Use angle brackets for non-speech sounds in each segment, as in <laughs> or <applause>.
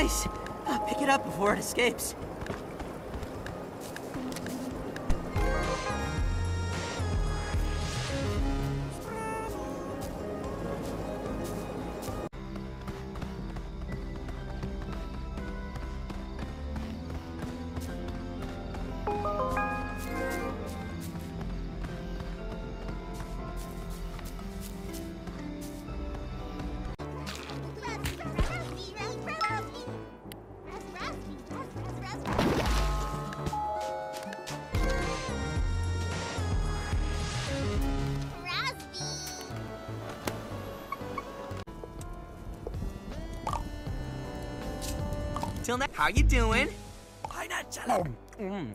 Nice! Uh, pick it up before it escapes. Till now, how you doing? Mm.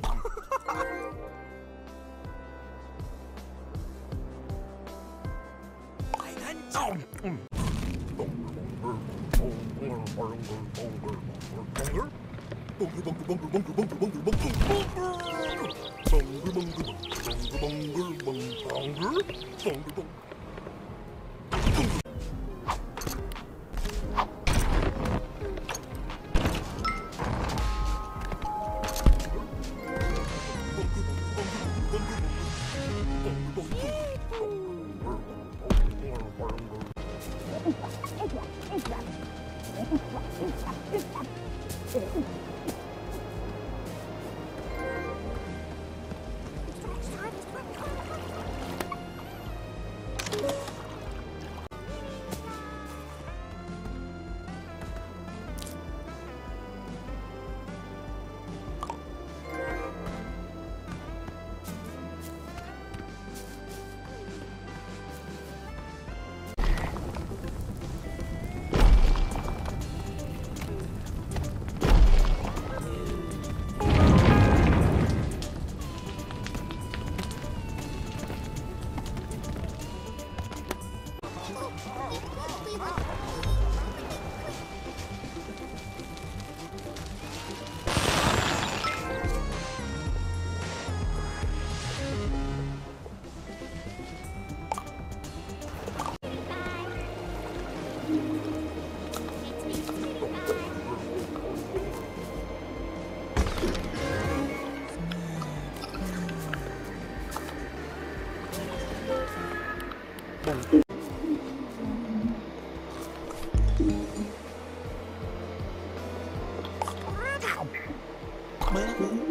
Why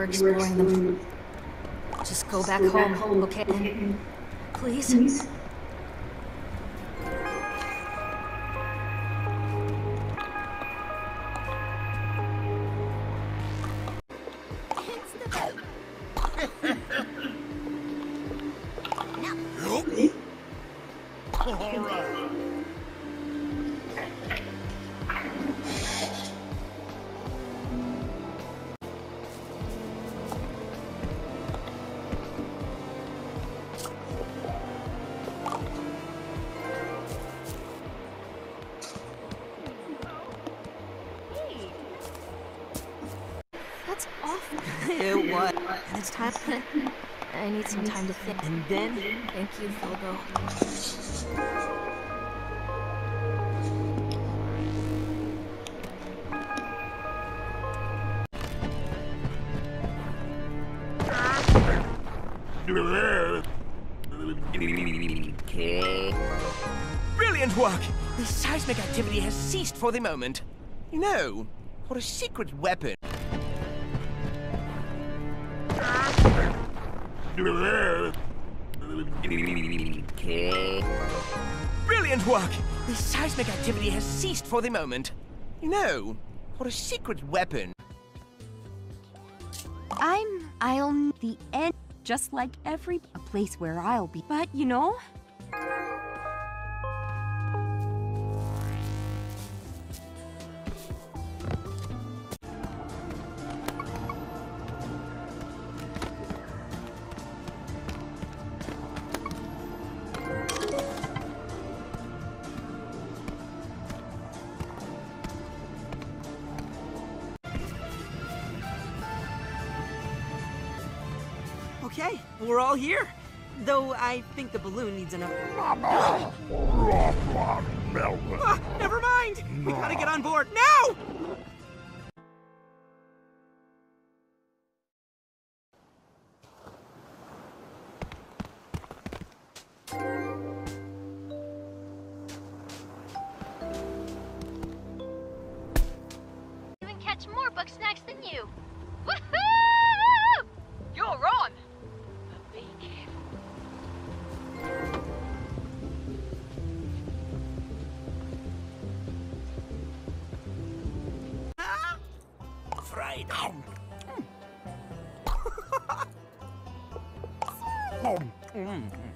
were exploring them. Just go back home, okay? Please? That's It <laughs> was. And it's time. I need some time to think. And then Thank you, Fogo. Brilliant work! The seismic activity has ceased for the moment. You know, for a secret weapon. Brilliant work! The seismic activity has ceased for the moment. You know, for a secret weapon. I'm. I'll. The end. Just like every. A place where I'll be. But, you know, we're all here. Though I think the balloon needs another. Ah, never mind! We gotta get on board now! right. <laughs> Mm.